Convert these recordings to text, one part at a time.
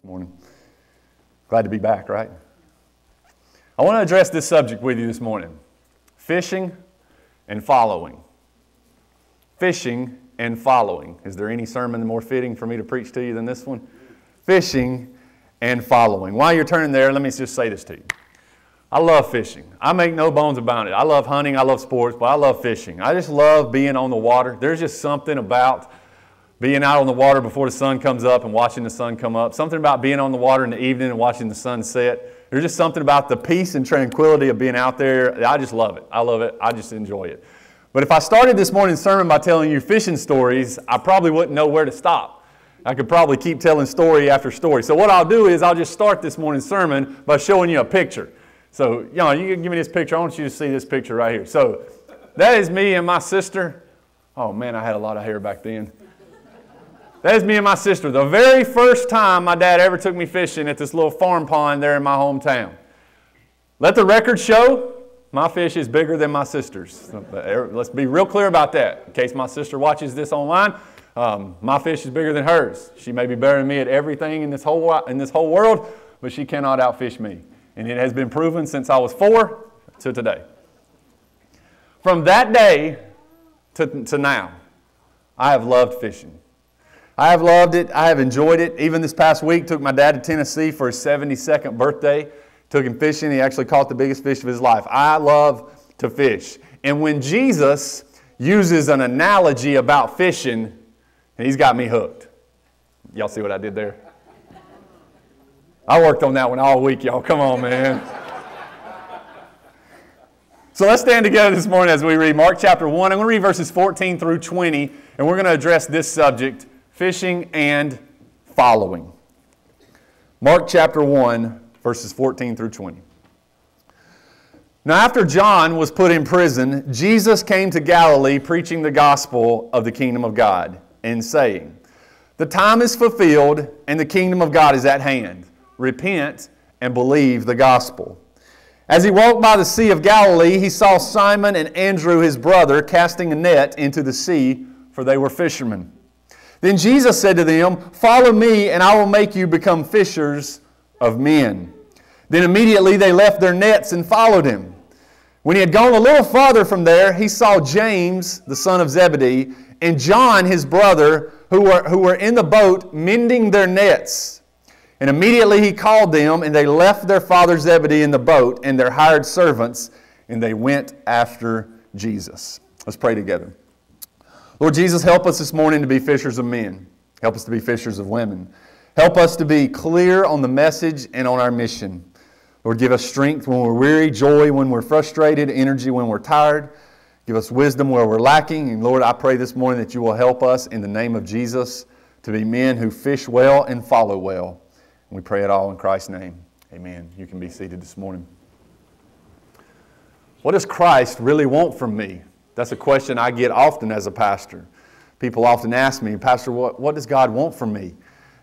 this morning. Glad to be back, right? I want to address this subject with you this morning fishing and following. Fishing and following. Is there any sermon more fitting for me to preach to you than this one? Fishing and following. While you're turning there, let me just say this to you. I love fishing. I make no bones about it. I love hunting, I love sports, but I love fishing. I just love being on the water. There's just something about being out on the water before the sun comes up and watching the sun come up. Something about being on the water in the evening and watching the sun set. There's just something about the peace and tranquility of being out there. I just love it. I love it. I just enjoy it. But if I started this morning's sermon by telling you fishing stories, I probably wouldn't know where to stop. I could probably keep telling story after story. So what I'll do is I'll just start this morning's sermon by showing you a picture. So, you know, you can give me this picture. I want you to see this picture right here. So, that is me and my sister. Oh man, I had a lot of hair back then. That is me and my sister. The very first time my dad ever took me fishing at this little farm pond there in my hometown. Let the record show my fish is bigger than my sister's. Let's be real clear about that. In case my sister watches this online, um, my fish is bigger than hers. She may be better than me at everything in this whole, in this whole world, but she cannot outfish me. And it has been proven since I was four to today. From that day to, to now, I have loved fishing. I have loved it. I have enjoyed it. Even this past week, took my dad to Tennessee for his 72nd birthday. Took him fishing. He actually caught the biggest fish of his life. I love to fish. And when Jesus uses an analogy about fishing, he's got me hooked. Y'all see what I did there? I worked on that one all week, y'all. Come on, man. So let's stand together this morning as we read Mark chapter 1. I'm going to read verses 14 through 20, and we're going to address this subject fishing and following. Mark chapter 1, verses 14 through 20. Now, after John was put in prison, Jesus came to Galilee preaching the gospel of the kingdom of God and saying, The time is fulfilled and the kingdom of God is at hand. Repent and believe the gospel. As he walked by the Sea of Galilee, he saw Simon and Andrew, his brother, casting a net into the sea, for they were fishermen. Then Jesus said to them, Follow me, and I will make you become fishers of men. Then immediately they left their nets and followed him. When he had gone a little farther from there, he saw James, the son of Zebedee, and John, his brother, who were, who were in the boat mending their nets. And immediately he called them, and they left their father Zebedee in the boat and their hired servants, and they went after Jesus. Let's pray together. Lord Jesus, help us this morning to be fishers of men. Help us to be fishers of women. Help us to be clear on the message and on our mission. Lord, give us strength when we're weary, joy when we're frustrated, energy when we're tired. Give us wisdom where we're lacking. And Lord, I pray this morning that you will help us in the name of Jesus to be men who fish well and follow well. And we pray it all in Christ's name. Amen. You can be seated this morning. What does Christ really want from me? That's a question I get often as a pastor. People often ask me, Pastor, what, what does God want from me?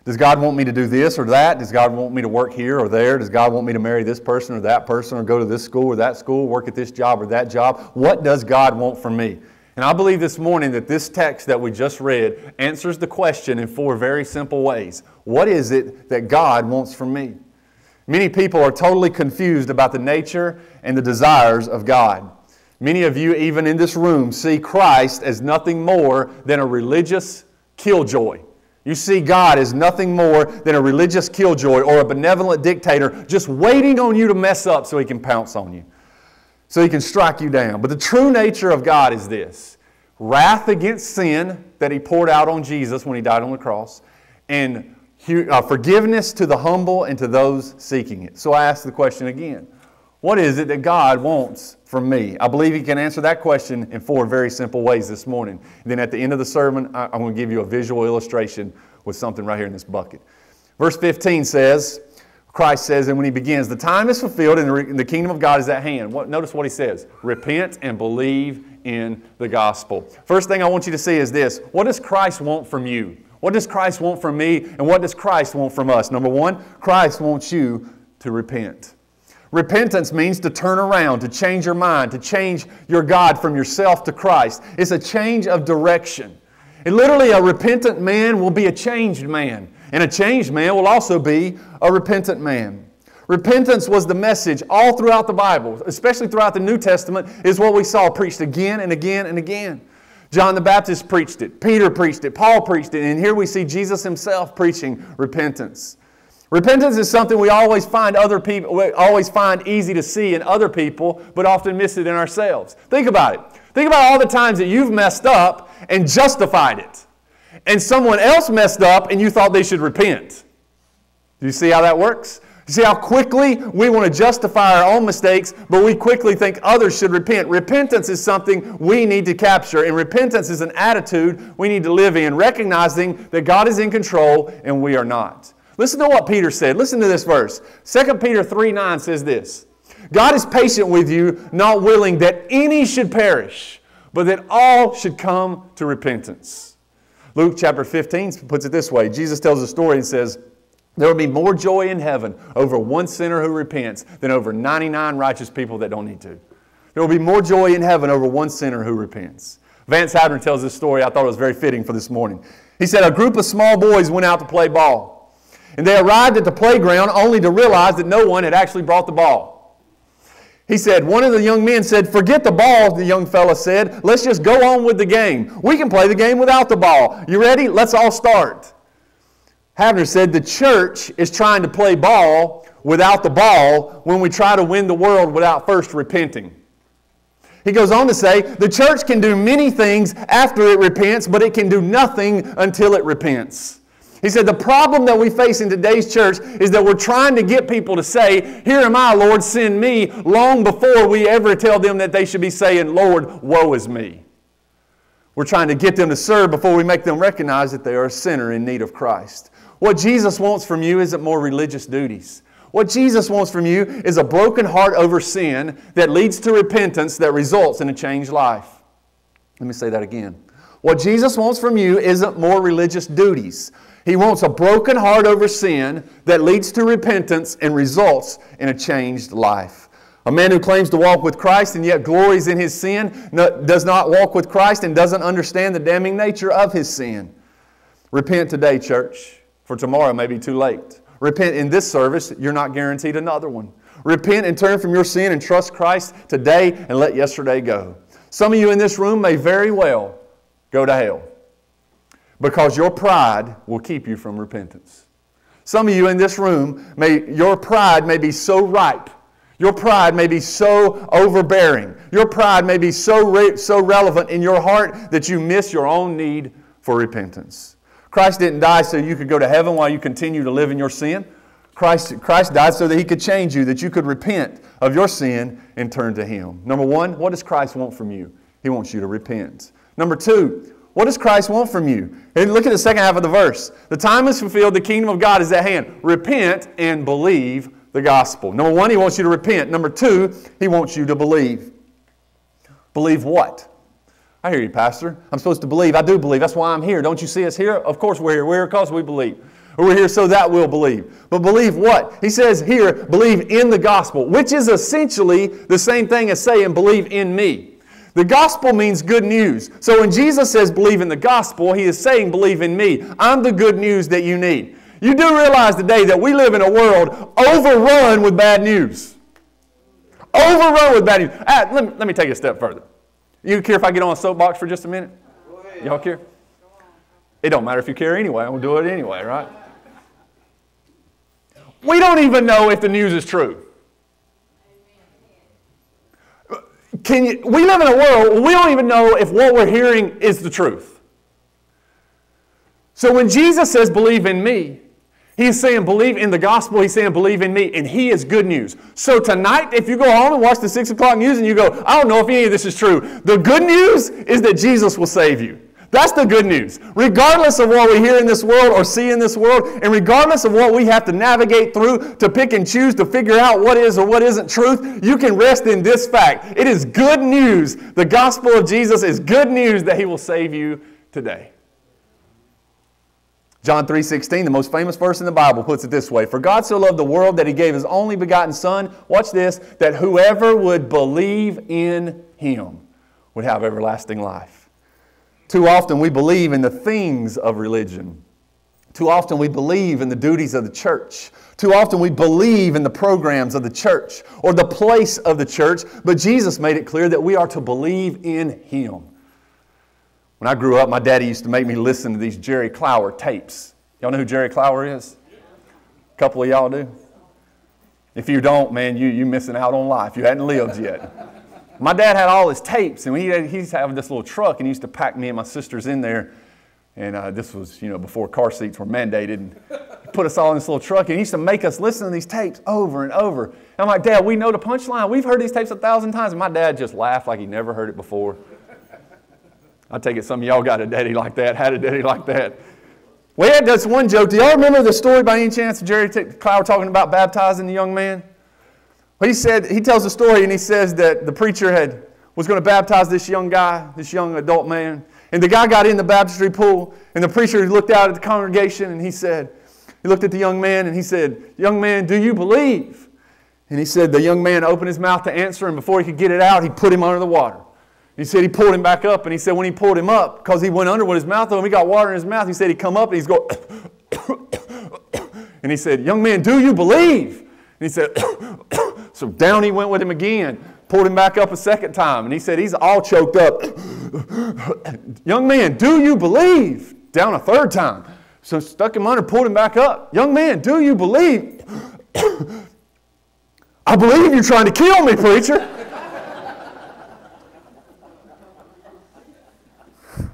Does God want me to do this or that? Does God want me to work here or there? Does God want me to marry this person or that person or go to this school or that school, work at this job or that job? What does God want from me? And I believe this morning that this text that we just read answers the question in four very simple ways. What is it that God wants from me? Many people are totally confused about the nature and the desires of God. Many of you, even in this room, see Christ as nothing more than a religious killjoy. You see God as nothing more than a religious killjoy or a benevolent dictator just waiting on you to mess up so he can pounce on you, so he can strike you down. But the true nature of God is this wrath against sin that he poured out on Jesus when he died on the cross, and uh, forgiveness to the humble and to those seeking it. So I ask the question again what is it that God wants from me? I believe He can answer that question in four very simple ways this morning. And then at the end of the sermon, I'm going to give you a visual illustration with something right here in this bucket. Verse 15 says, Christ says, and when He begins, the time is fulfilled and the kingdom of God is at hand. What, notice what He says repent and believe in the gospel. First thing I want you to see is this what does Christ want from you? What does Christ want from me? And what does Christ want from us? Number one, Christ wants you to repent. Repentance means to turn around, to change your mind, to change your God from yourself to Christ. It's a change of direction. And literally, a repentant man will be a changed man. And a changed man will also be a repentant man. Repentance was the message all throughout the Bible, especially throughout the New Testament, is what we saw preached again and again and again. John the Baptist preached it, Peter preached it, Paul preached it, and here we see Jesus himself preaching repentance. Repentance is something we always find other people we always find easy to see in other people, but often miss it in ourselves. Think about it. Think about all the times that you've messed up and justified it. And someone else messed up and you thought they should repent. Do you see how that works? You see how quickly we want to justify our own mistakes, but we quickly think others should repent. Repentance is something we need to capture, and repentance is an attitude we need to live in, recognizing that God is in control and we are not. Listen to what Peter said. Listen to this verse. 2 Peter 3 9 says this God is patient with you, not willing that any should perish, but that all should come to repentance. Luke chapter 15 puts it this way Jesus tells a story and says, There will be more joy in heaven over one sinner who repents than over 99 righteous people that don't need to. There will be more joy in heaven over one sinner who repents. Vance Havner tells this story I thought it was very fitting for this morning. He said, A group of small boys went out to play ball. And they arrived at the playground only to realize that no one had actually brought the ball. He said, one of the young men said, Forget the ball, the young fella said. Let's just go on with the game. We can play the game without the ball. You ready? Let's all start. Havner said, The church is trying to play ball without the ball when we try to win the world without first repenting. He goes on to say, The church can do many things after it repents, but it can do nothing until it repents. He said, The problem that we face in today's church is that we're trying to get people to say, Here am I, Lord, send me, long before we ever tell them that they should be saying, Lord, woe is me. We're trying to get them to serve before we make them recognize that they are a sinner in need of Christ. What Jesus wants from you isn't more religious duties. What Jesus wants from you is a broken heart over sin that leads to repentance that results in a changed life. Let me say that again. What Jesus wants from you isn't more religious duties. He wants a broken heart over sin that leads to repentance and results in a changed life. A man who claims to walk with Christ and yet glories in his sin does not walk with Christ and doesn't understand the damning nature of his sin. Repent today, church, for tomorrow may be too late. Repent in this service, you're not guaranteed another one. Repent and turn from your sin and trust Christ today and let yesterday go. Some of you in this room may very well go to hell because your pride will keep you from repentance. Some of you in this room, may, your pride may be so ripe. Your pride may be so overbearing. Your pride may be so, re- so relevant in your heart that you miss your own need for repentance. Christ didn't die so you could go to heaven while you continue to live in your sin. Christ, Christ died so that He could change you, that you could repent of your sin and turn to Him. Number one, what does Christ want from you? He wants you to repent. Number two, what does Christ want from you? And look at the second half of the verse. The time is fulfilled, the kingdom of God is at hand. Repent and believe the gospel. Number one, he wants you to repent. Number two, he wants you to believe. Believe what? I hear you, Pastor. I'm supposed to believe. I do believe. That's why I'm here. Don't you see us here? Of course we're here. We're here because we believe. We're here so that we'll believe. But believe what? He says here, believe in the gospel, which is essentially the same thing as saying, believe in me. The gospel means good news. So when Jesus says believe in the gospel, he is saying believe in me. I'm the good news that you need. You do realize today that we live in a world overrun with bad news. Overrun with bad news. Ah, let, me, let me take it a step further. You care if I get on a soapbox for just a minute? Y'all care? It don't matter if you care anyway. I'm going to do it anyway, right? We don't even know if the news is true. Can you, we live in a world where we don't even know if what we're hearing is the truth. So when Jesus says, believe in me, He's saying, believe in the gospel. He's saying, believe in me. And He is good news. So tonight, if you go home and watch the 6 o'clock news and you go, I don't know if any of this is true, the good news is that Jesus will save you. That's the good news. Regardless of what we hear in this world or see in this world, and regardless of what we have to navigate through to pick and choose to figure out what is or what isn't truth, you can rest in this fact. It is good news. The gospel of Jesus is good news that he will save you today. John 3:16, the most famous verse in the Bible, puts it this way: For God so loved the world that he gave his only begotten son, watch this, that whoever would believe in him would have everlasting life. Too often we believe in the things of religion Too often we believe in the duties of the church. Too often we believe in the programs of the church or the place of the church, but Jesus made it clear that we are to believe in Him. When I grew up, my daddy used to make me listen to these Jerry Clower tapes. Y'all know who Jerry Clower is? A couple of y'all do? If you don't, man, you, you're missing out on life. You hadn't lived yet. My dad had all his tapes, and he, had, he used to have this little truck, and he used to pack me and my sisters in there. And uh, this was, you know, before car seats were mandated. And put us all in this little truck, and he used to make us listen to these tapes over and over. And I'm like, Dad, we know the punchline. We've heard these tapes a thousand times. And my dad just laughed like he never heard it before. I take it some of y'all got a daddy like that, had a daddy like that. We had this one joke. Do y'all remember the story by any chance of Jerry Clower talking about baptizing the young man? He said, he tells a story and he says that the preacher had, was going to baptize this young guy, this young adult man. And the guy got in the baptistry pool and the preacher looked out at the congregation and he said, he looked at the young man and he said, Young man, do you believe? And he said, The young man opened his mouth to answer and before he could get it out, he put him under the water. He said he pulled him back up, and he said when he pulled him up, because he went under with his mouth open, he got water in his mouth. He said he come up and he's going, and he said, "Young man, do you believe?" And he said, so down he went with him again, pulled him back up a second time, and he said he's all choked up. Young man, do you believe? Down a third time, so stuck him under, pulled him back up. Young man, do you believe? I believe you're trying to kill me, preacher.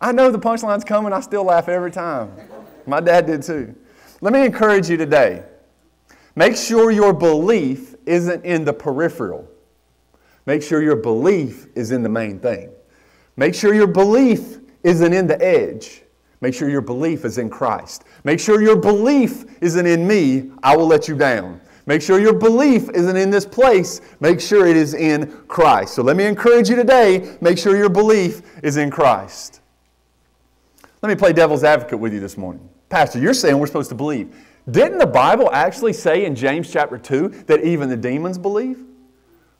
I know the punchline's coming. I still laugh every time. My dad did too. Let me encourage you today. Make sure your belief isn't in the peripheral. Make sure your belief is in the main thing. Make sure your belief isn't in the edge. Make sure your belief is in Christ. Make sure your belief isn't in me. I will let you down. Make sure your belief isn't in this place. Make sure it is in Christ. So let me encourage you today. Make sure your belief is in Christ. Let me play devil's advocate with you this morning. Pastor, you're saying we're supposed to believe. Didn't the Bible actually say in James chapter 2 that even the demons believe?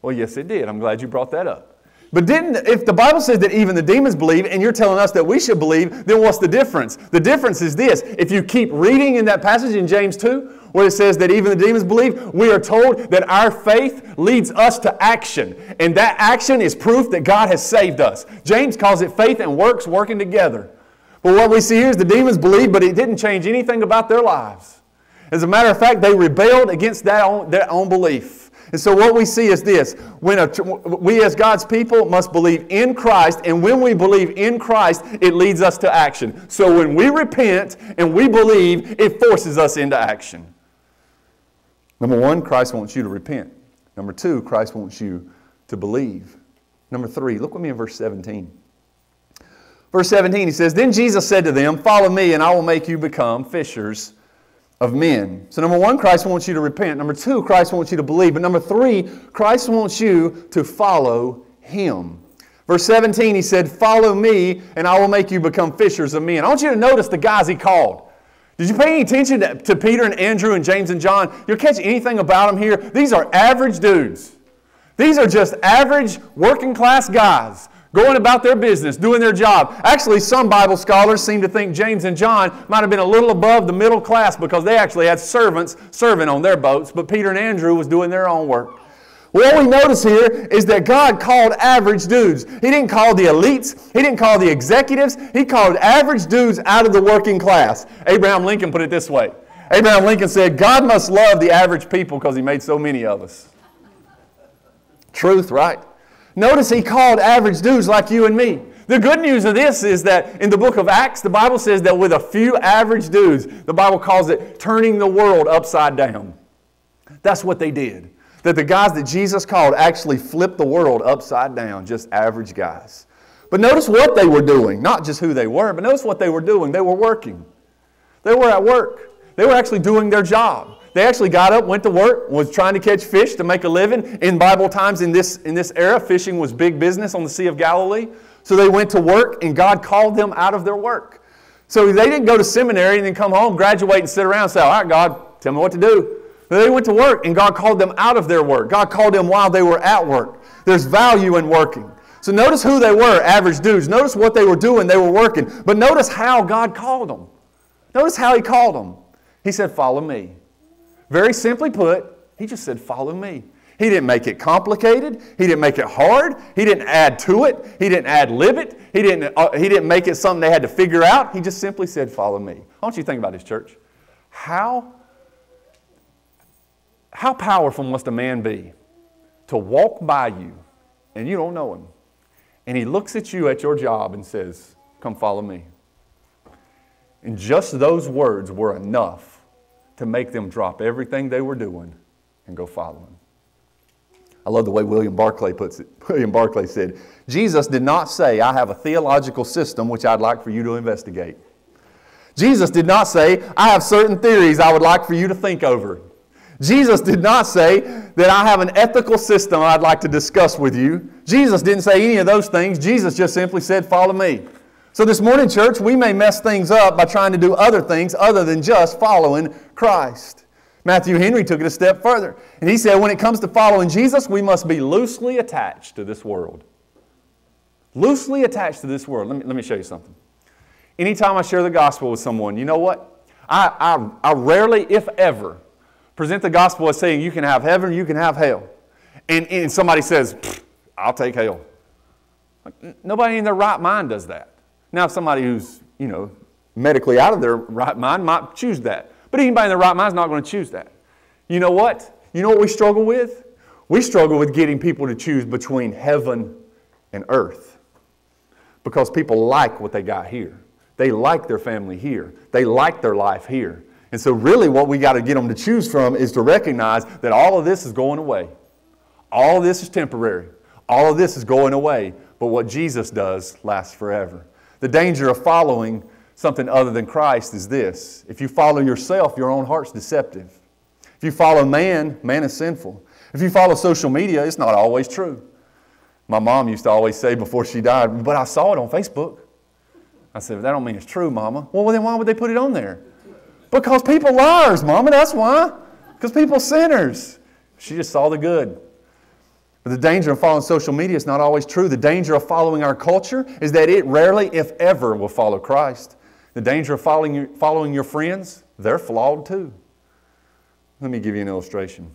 Well, yes, it did. I'm glad you brought that up. But didn't if the Bible says that even the demons believe and you're telling us that we should believe, then what's the difference? The difference is this. If you keep reading in that passage in James 2, where it says that even the demons believe, we are told that our faith leads us to action. And that action is proof that God has saved us. James calls it faith and works working together. But what we see here is the demons believed, but it didn't change anything about their lives. As a matter of fact, they rebelled against that own, their own belief. And so what we see is this. When a, we as God's people must believe in Christ, and when we believe in Christ, it leads us to action. So when we repent and we believe, it forces us into action. Number one, Christ wants you to repent. Number two, Christ wants you to believe. Number three, look with me in verse 17. Verse 17, he says, Then Jesus said to them, Follow me, and I will make you become fishers of men. So, number one, Christ wants you to repent. Number two, Christ wants you to believe. But number three, Christ wants you to follow him. Verse 17, he said, Follow me, and I will make you become fishers of men. I want you to notice the guys he called. Did you pay any attention to, to Peter and Andrew and James and John? You'll catch anything about them here. These are average dudes. These are just average working class guys going about their business, doing their job. Actually, some Bible scholars seem to think James and John might have been a little above the middle class because they actually had servants serving on their boats, but Peter and Andrew was doing their own work. What we notice here is that God called average dudes. He didn't call the elites. He didn't call the executives. He called average dudes out of the working class. Abraham Lincoln put it this way. Abraham Lincoln said, God must love the average people because he made so many of us. Truth, right? Notice he called average dudes like you and me. The good news of this is that in the book of Acts, the Bible says that with a few average dudes, the Bible calls it turning the world upside down. That's what they did. That the guys that Jesus called actually flipped the world upside down, just average guys. But notice what they were doing, not just who they were, but notice what they were doing. They were working. They were at work. They were actually doing their job. They actually got up, went to work, was trying to catch fish to make a living. In Bible times, in this, in this era, fishing was big business on the Sea of Galilee. So they went to work, and God called them out of their work. So they didn't go to seminary and then come home, graduate, and sit around and say, All right, God, tell me what to do. They went to work, and God called them out of their work. God called them while they were at work. There's value in working. So notice who they were, average dudes. Notice what they were doing. They were working. But notice how God called them. Notice how He called them. He said, Follow me. Very simply put, He just said, Follow me. He didn't make it complicated. He didn't make it hard. He didn't add to it. He didn't add lib it. He didn't, uh, he didn't make it something they had to figure out. He just simply said, Follow me. I want you to think about this, church. How, how powerful must a man be to walk by you and you don't know him? and he looks at you at your job and says, Come follow me. And just those words were enough to make them drop everything they were doing and go follow him. I love the way William Barclay puts it. William Barclay said, Jesus did not say, I have a theological system which I'd like for you to investigate. Jesus did not say, I have certain theories I would like for you to think over. Jesus did not say that I have an ethical system I'd like to discuss with you. Jesus didn't say any of those things. Jesus just simply said, Follow me. So this morning, church, we may mess things up by trying to do other things other than just following Christ. Matthew Henry took it a step further. And he said, when it comes to following Jesus, we must be loosely attached to this world. Loosely attached to this world. Let me, let me show you something. Anytime I share the gospel with someone, you know what? I, I, I rarely, if ever, present the gospel as saying you can have heaven, you can have hell. And, and somebody says, I'll take hell. Nobody in their right mind does that. Now, somebody who's, you know, medically out of their right mind might choose that. But anybody in their right mind is not going to choose that. You know what? You know what we struggle with? We struggle with getting people to choose between heaven and earth because people like what they got here. They like their family here. They like their life here. And so, really, what we got to get them to choose from is to recognize that all of this is going away. All of this is temporary. All of this is going away. But what Jesus does lasts forever. The danger of following something other than Christ is this if you follow yourself, your own heart's deceptive. If you follow man, man is sinful. If you follow social media, it's not always true. My mom used to always say before she died, but I saw it on Facebook. I said, that don't mean it's true, Mama. Well, then why would they put it on there? Because people liars, Mama, that's why. Because people sinners. She just saw the good. But the danger of following social media is not always true. The danger of following our culture is that it rarely, if ever, will follow Christ. The danger of following your, following your friends, they're flawed too. Let me give you an illustration.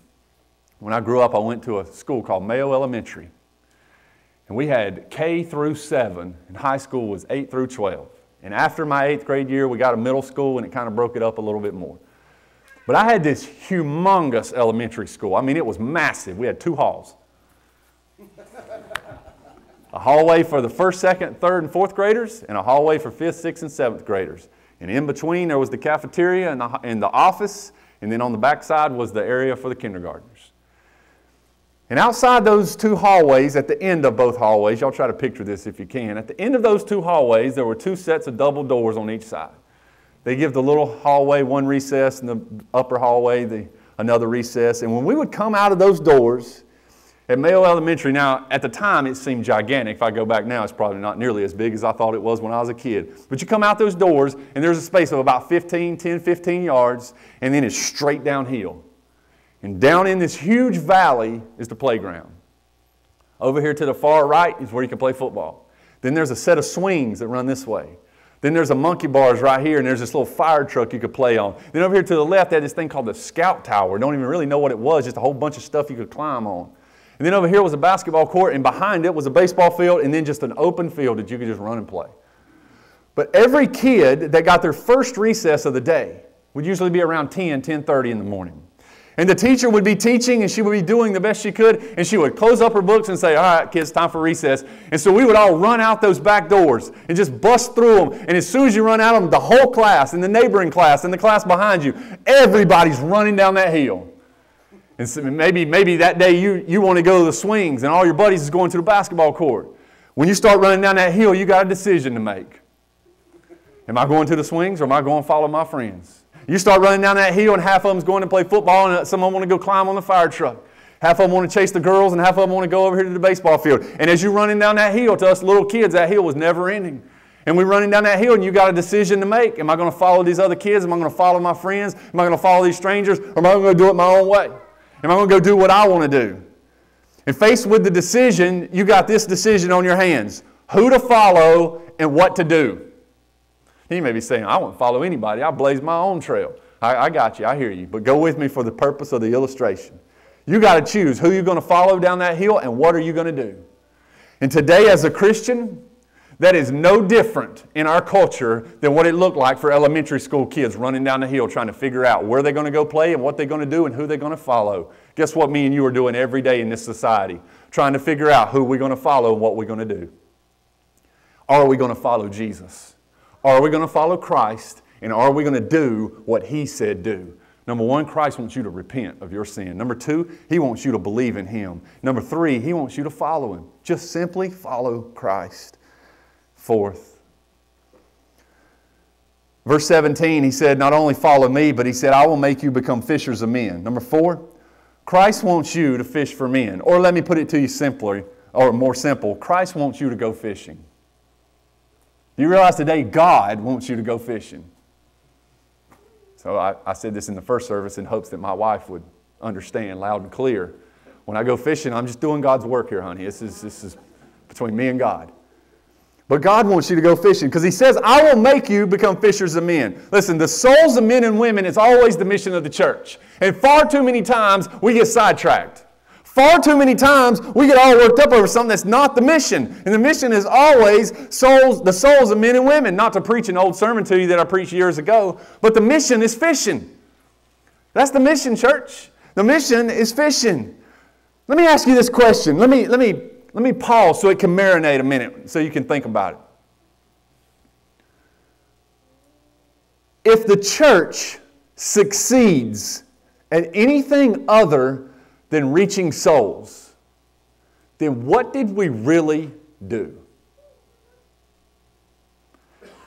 When I grew up, I went to a school called Mayo Elementary. And we had K through 7, and high school was 8 through 12. And after my eighth grade year, we got a middle school and it kind of broke it up a little bit more. But I had this humongous elementary school. I mean, it was massive. We had two halls a hallway for the first, second, third, and fourth graders, and a hallway for fifth, sixth, and seventh graders. And in between, there was the cafeteria and the, and the office, and then on the back side was the area for the kindergartners. And outside those two hallways, at the end of both hallways, y'all try to picture this if you can. At the end of those two hallways, there were two sets of double doors on each side. They give the little hallway one recess and the upper hallway the, another recess. And when we would come out of those doors at Mayo Elementary, now at the time it seemed gigantic. If I go back now, it's probably not nearly as big as I thought it was when I was a kid. But you come out those doors, and there's a space of about 15, 10, 15 yards, and then it's straight downhill. And down in this huge valley is the playground. Over here to the far right is where you can play football. Then there's a set of swings that run this way. Then there's a monkey bars right here, and there's this little fire truck you could play on. Then over here to the left, they had this thing called the Scout Tower. Don't even really know what it was, just a whole bunch of stuff you could climb on. And then over here was a basketball court, and behind it was a baseball field, and then just an open field that you could just run and play. But every kid that got their first recess of the day would usually be around 10, 10.30 in the morning. And the teacher would be teaching and she would be doing the best she could. And she would close up her books and say, All right, kids, time for recess. And so we would all run out those back doors and just bust through them. And as soon as you run out of them, the whole class and the neighboring class and the class behind you, everybody's running down that hill. And so maybe, maybe that day you, you want to go to the swings and all your buddies is going to the basketball court. When you start running down that hill, you got a decision to make. Am I going to the swings or am I going to follow my friends? You start running down that hill, and half of them's going to play football, and some of them want to go climb on the fire truck. Half of them want to chase the girls, and half of them want to go over here to the baseball field. And as you're running down that hill, to us little kids, that hill was never ending. And we're running down that hill, and you got a decision to make. Am I going to follow these other kids? Am I going to follow my friends? Am I going to follow these strangers? Or am I going to do it my own way? Am I going to go do what I want to do? And faced with the decision, you got this decision on your hands who to follow and what to do. He may be saying, I won't follow anybody. I blaze my own trail. I, I got you. I hear you. But go with me for the purpose of the illustration. You got to choose who you're going to follow down that hill and what are you going to do. And today, as a Christian, that is no different in our culture than what it looked like for elementary school kids running down the hill trying to figure out where they're going to go play and what they're going to do and who they're going to follow. Guess what me and you are doing every day in this society? Trying to figure out who we're going to follow and what we're going to do. Are we going to follow Jesus? Are we going to follow Christ? And are we going to do what He said do? Number one, Christ wants you to repent of your sin. Number two, He wants you to believe in Him. Number three, He wants you to follow Him. Just simply follow Christ. Fourth, verse 17, He said, Not only follow me, but He said, I will make you become fishers of men. Number four, Christ wants you to fish for men. Or let me put it to you simply, or more simple Christ wants you to go fishing. Do you realize today God wants you to go fishing? So I, I said this in the first service in hopes that my wife would understand loud and clear. When I go fishing, I'm just doing God's work here, honey. This is, this is between me and God. But God wants you to go fishing because He says, I will make you become fishers of men. Listen, the souls of men and women is always the mission of the church. And far too many times we get sidetracked. Far too many times we get all worked up over something that's not the mission. And the mission is always souls, the souls of men and women. Not to preach an old sermon to you that I preached years ago, but the mission is fishing. That's the mission, church. The mission is fishing. Let me ask you this question. Let me, let me, let me pause so it can marinate a minute so you can think about it. If the church succeeds at anything other than reaching souls, then what did we really do?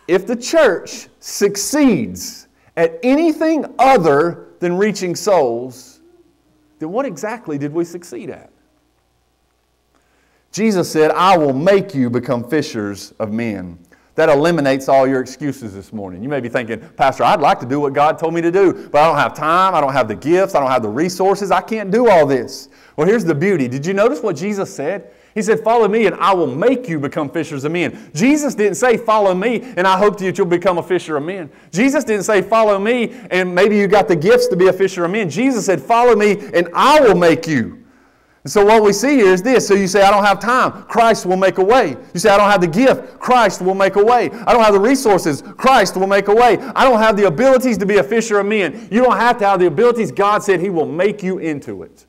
If the church succeeds at anything other than reaching souls, then what exactly did we succeed at? Jesus said, I will make you become fishers of men. That eliminates all your excuses this morning. You may be thinking, Pastor, I'd like to do what God told me to do, but I don't have time, I don't have the gifts, I don't have the resources, I can't do all this. Well, here's the beauty. Did you notice what Jesus said? He said, Follow me and I will make you become fishers of men. Jesus didn't say, Follow me and I hope that you'll become a fisher of men. Jesus didn't say, Follow me and maybe you got the gifts to be a fisher of men. Jesus said, Follow me and I will make you. And so what we see here is this. So you say, I don't have time. Christ will make a way. You say, I don't have the gift. Christ will make a way. I don't have the resources. Christ will make a way. I don't have the abilities to be a fisher of men. You don't have to have the abilities. God said He will make you into it.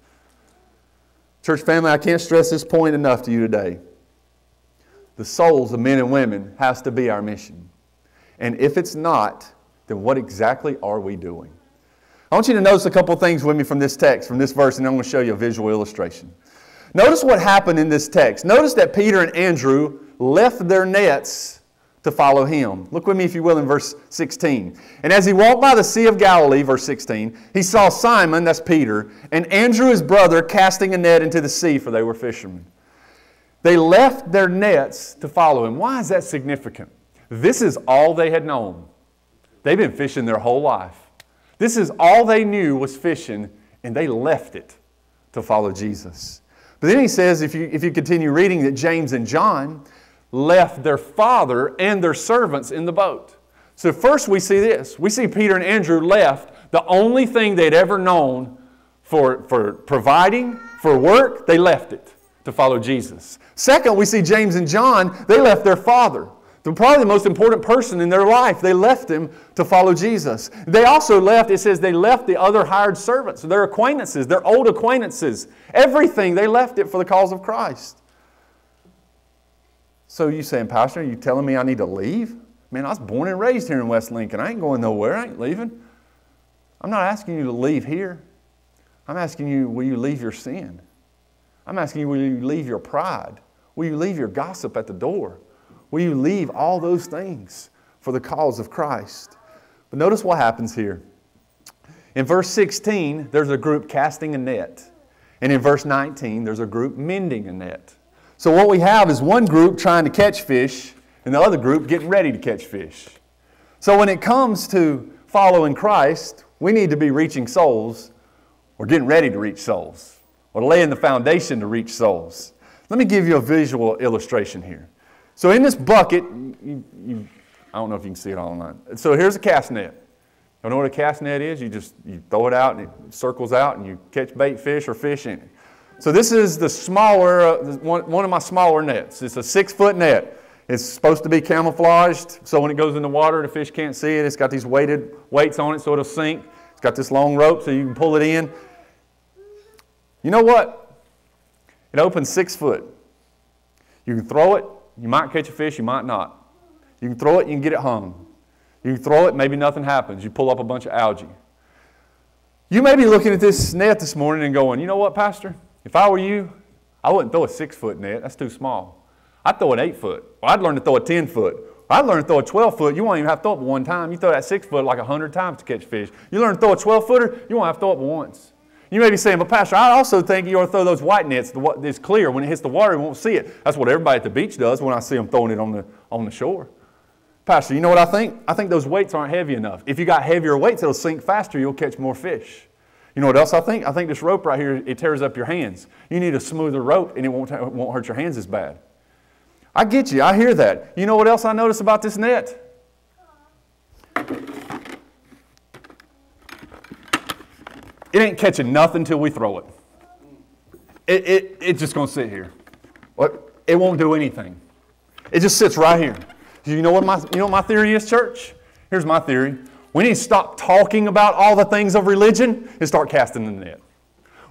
Church family, I can't stress this point enough to you today. The souls of men and women has to be our mission. And if it's not, then what exactly are we doing? I want you to notice a couple things with me from this text, from this verse, and I'm going to show you a visual illustration. Notice what happened in this text. Notice that Peter and Andrew left their nets to follow him. Look with me, if you will, in verse 16. And as he walked by the Sea of Galilee, verse 16, he saw Simon, that's Peter, and Andrew, his brother, casting a net into the sea, for they were fishermen. They left their nets to follow him. Why is that significant? This is all they had known. They've been fishing their whole life. This is all they knew was fishing, and they left it to follow Jesus. But then he says, if you, if you continue reading, that James and John left their father and their servants in the boat. So, first we see this. We see Peter and Andrew left the only thing they'd ever known for, for providing, for work, they left it to follow Jesus. Second, we see James and John, they left their father probably the most important person in their life. They left him to follow Jesus. They also left, it says, they left the other hired servants, their acquaintances, their old acquaintances. Everything, they left it for the cause of Christ. So you saying, Pastor, are you telling me I need to leave? Man, I was born and raised here in West Lincoln. I ain't going nowhere. I ain't leaving. I'm not asking you to leave here. I'm asking you, will you leave your sin? I'm asking you, will you leave your pride? Will you leave your gossip at the door? Will you leave all those things for the cause of Christ? But notice what happens here. In verse 16, there's a group casting a net. And in verse 19, there's a group mending a net. So what we have is one group trying to catch fish and the other group getting ready to catch fish. So when it comes to following Christ, we need to be reaching souls or getting ready to reach souls. or laying the foundation to reach souls. Let me give you a visual illustration here. So in this bucket, you, you, I don't know if you can see it all online. So here's a cast net. You know what a cast net is? You just you throw it out and it circles out and you catch bait fish or fish in it. So this is the smaller, uh, one, one of my smaller nets. It's a six foot net. It's supposed to be camouflaged, so when it goes in the water, the fish can't see it. It's got these weighted weights on it, so it'll sink. It's got this long rope, so you can pull it in. You know what? It opens six foot. You can throw it. You might catch a fish. You might not. You can throw it. You can get it hung. You can throw it. Maybe nothing happens. You pull up a bunch of algae. You may be looking at this net this morning and going, you know what, Pastor? If I were you, I wouldn't throw a six foot net. That's too small. I'd throw an eight foot. Or I'd learn to throw a 10 foot. I'd learn to throw a 12 foot. You won't even have to throw it one time. You throw that six foot like 100 times to catch fish. You learn to throw a 12 footer, you won't have to throw it once. You may be saying, but Pastor, I also think you ought to throw those white nets. It's clear. When it hits the water, you won't see it. That's what everybody at the beach does when I see them throwing it on the, on the shore. Pastor, you know what I think? I think those weights aren't heavy enough. If you got heavier weights, it'll sink faster. You'll catch more fish. You know what else I think? I think this rope right here, it tears up your hands. You need a smoother rope and it won't, it won't hurt your hands as bad. I get you. I hear that. You know what else I notice about this net? It ain't catching nothing till we throw it. It, it, it's just going to sit here. It won't do anything. It just sits right here. You know what my, you know what my theory is, church? Here's my theory. We need to stop talking about all the things of religion and start casting the net.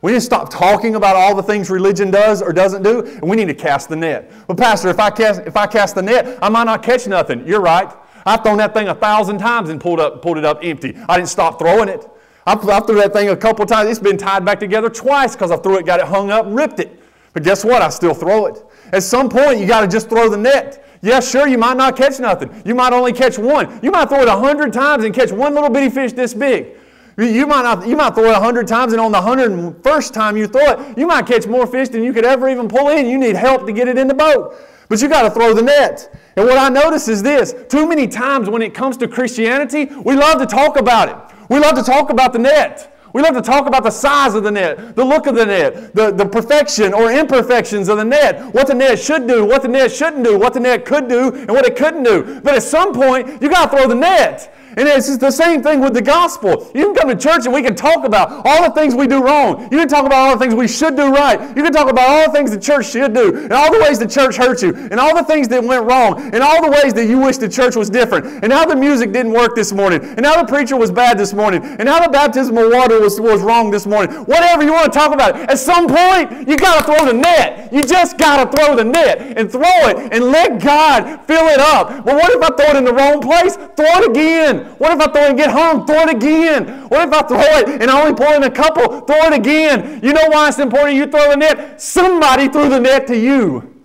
We need to stop talking about all the things religion does or doesn't do, and we need to cast the net. Well, Pastor, if I cast, if I cast the net, I might not catch nothing. You're right. I've thrown that thing a thousand times and pulled, up, pulled it up empty. I didn't stop throwing it. I, I threw that thing a couple times. It's been tied back together twice because I threw it, got it hung up, ripped it. But guess what? I still throw it. At some point, you got to just throw the net. Yeah, sure, you might not catch nothing. You might only catch one. You might throw it a hundred times and catch one little bitty fish this big. You might, not, you might throw it a 100 times, and on the 101st time you throw it, you might catch more fish than you could ever even pull in. You need help to get it in the boat. But you got to throw the net. And what I notice is this too many times when it comes to Christianity, we love to talk about it. We love to talk about the net. We love to talk about the size of the net, the look of the net, the, the perfection or imperfections of the net, what the net should do, what the net shouldn't do, what the net could do, and what it couldn't do. But at some point, you got to throw the net. And it's the same thing with the gospel. You can come to church and we can talk about all the things we do wrong. You can talk about all the things we should do right. You can talk about all the things the church should do, and all the ways the church hurt you, and all the things that went wrong, and all the ways that you wish the church was different, and how the music didn't work this morning, and how the preacher was bad this morning, and how the baptism of water was, was wrong this morning. Whatever you want to talk about. At some point, you got to throw the net. You just got to throw the net and throw it and let God fill it up. But what if I throw it in the wrong place? Throw it again. What if I throw it and get home? Throw it again. What if I throw it and I only pull in a couple? Throw it again. You know why it's important you throw the net? Somebody threw the net to you.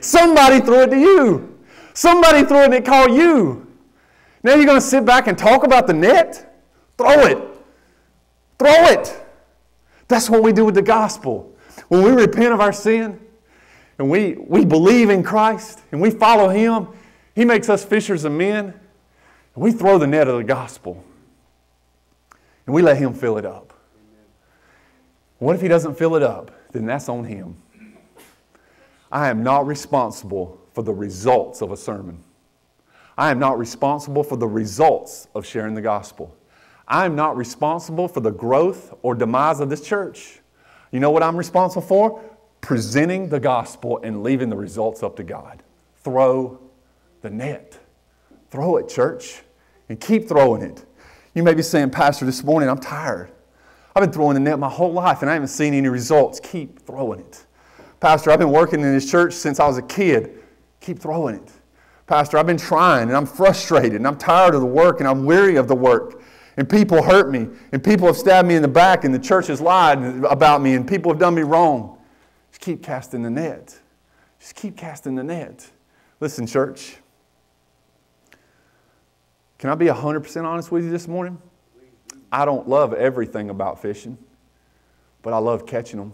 Somebody threw it to you. Somebody threw it and it called you. Now you're going to sit back and talk about the net? Throw it. Throw it. That's what we do with the gospel. When we repent of our sin and we, we believe in Christ and we follow Him, He makes us fishers of men. And we throw the net of the gospel and we let Him fill it up. What if He doesn't fill it up? Then that's on Him. I am not responsible for the results of a sermon. I am not responsible for the results of sharing the gospel. I am not responsible for the growth or demise of this church. You know what I'm responsible for? Presenting the gospel and leaving the results up to God. Throw the net. Throw it, church and keep throwing it. You may be saying, Pastor, this morning I'm tired. I've been throwing the net my whole life and I haven't seen any results. Keep throwing it. Pastor, I've been working in this church since I was a kid. Keep throwing it. Pastor, I've been trying and I'm frustrated and I'm tired of the work and I'm weary of the work. And people hurt me and people have stabbed me in the back and the church has lied about me and people have done me wrong. Just keep casting the net. Just keep casting the net. Listen, church. Can I be 100% honest with you this morning? I don't love everything about fishing, but I love catching them.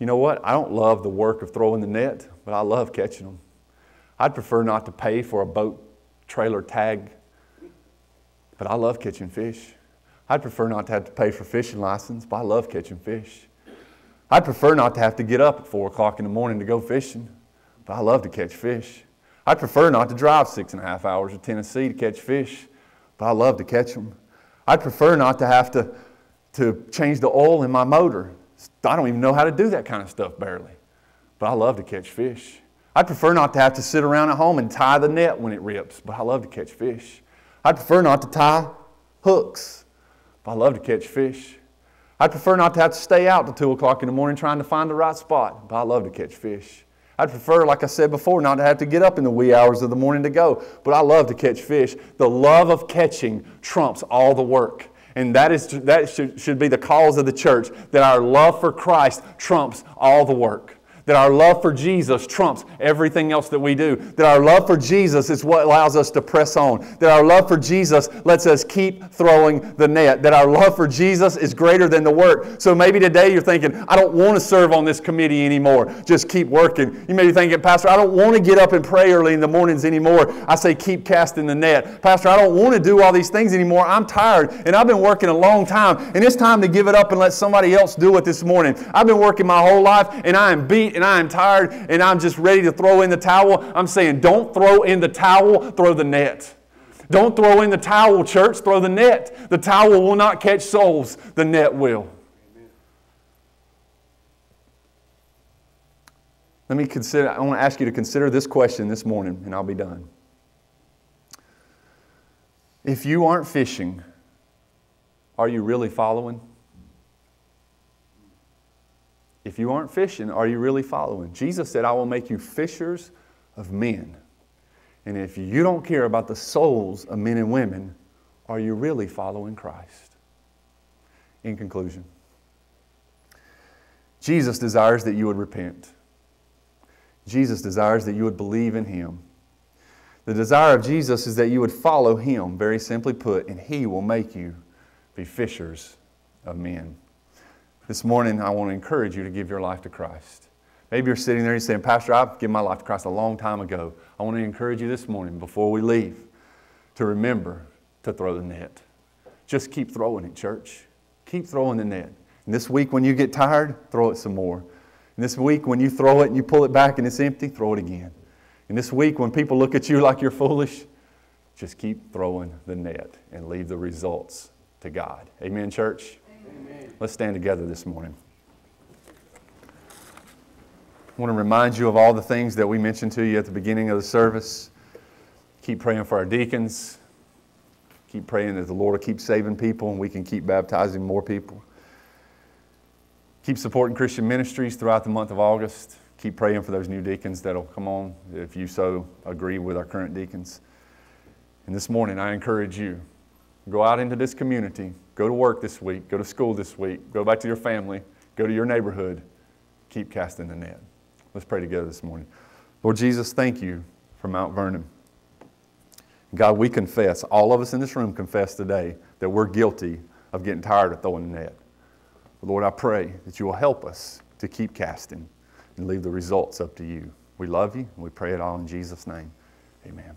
You know what? I don't love the work of throwing the net, but I love catching them. I'd prefer not to pay for a boat trailer tag, but I love catching fish. I'd prefer not to have to pay for fishing license, but I love catching fish. I'd prefer not to have to get up at 4 o'clock in the morning to go fishing, but I love to catch fish. I'd prefer not to drive six and a half hours to Tennessee to catch fish, but I love to catch them. I'd prefer not to have to, to change the oil in my motor. I don't even know how to do that kind of stuff barely, but I love to catch fish. I'd prefer not to have to sit around at home and tie the net when it rips, but I love to catch fish. I'd prefer not to tie hooks, but I love to catch fish. I'd prefer not to have to stay out till 2 o'clock in the morning trying to find the right spot, but I love to catch fish. I'd prefer, like I said before, not to have to get up in the wee hours of the morning to go, but I love to catch fish. The love of catching trumps all the work. And that, is, that should, should be the cause of the church, that our love for Christ trumps all the work. That our love for Jesus trumps everything else that we do. That our love for Jesus is what allows us to press on. That our love for Jesus lets us keep throwing the net. That our love for Jesus is greater than the work. So maybe today you're thinking, I don't want to serve on this committee anymore. Just keep working. You may be thinking, Pastor, I don't want to get up and pray early in the mornings anymore. I say, keep casting the net. Pastor, I don't want to do all these things anymore. I'm tired and I've been working a long time and it's time to give it up and let somebody else do it this morning. I've been working my whole life and I am beat and I'm tired and I'm just ready to throw in the towel, I'm saying don't throw in the towel, throw the net. Don't throw in the towel, church, throw the net. The towel will not catch souls, the net will. Let me consider, I want to ask you to consider this question this morning, and I'll be done. If you aren't fishing, are you really following? If you aren't fishing, are you really following? Jesus said, I will make you fishers of men. And if you don't care about the souls of men and women, are you really following Christ? In conclusion, Jesus desires that you would repent. Jesus desires that you would believe in Him. The desire of Jesus is that you would follow Him, very simply put, and He will make you be fishers of men. This morning, I want to encourage you to give your life to Christ. Maybe you're sitting there and saying, Pastor, I've given my life to Christ a long time ago. I want to encourage you this morning, before we leave, to remember to throw the net. Just keep throwing it, church. Keep throwing the net. And this week, when you get tired, throw it some more. And this week, when you throw it and you pull it back and it's empty, throw it again. And this week, when people look at you like you're foolish, just keep throwing the net and leave the results to God. Amen, church? Let's stand together this morning. I want to remind you of all the things that we mentioned to you at the beginning of the service. Keep praying for our deacons. Keep praying that the Lord will keep saving people and we can keep baptizing more people. Keep supporting Christian ministries throughout the month of August. Keep praying for those new deacons that'll come on if you so agree with our current deacons. And this morning, I encourage you go out into this community Go to work this week. Go to school this week. Go back to your family. Go to your neighborhood. Keep casting the net. Let's pray together this morning. Lord Jesus, thank you for Mount Vernon. God, we confess, all of us in this room confess today that we're guilty of getting tired of throwing the net. Lord, I pray that you will help us to keep casting and leave the results up to you. We love you and we pray it all in Jesus' name. Amen.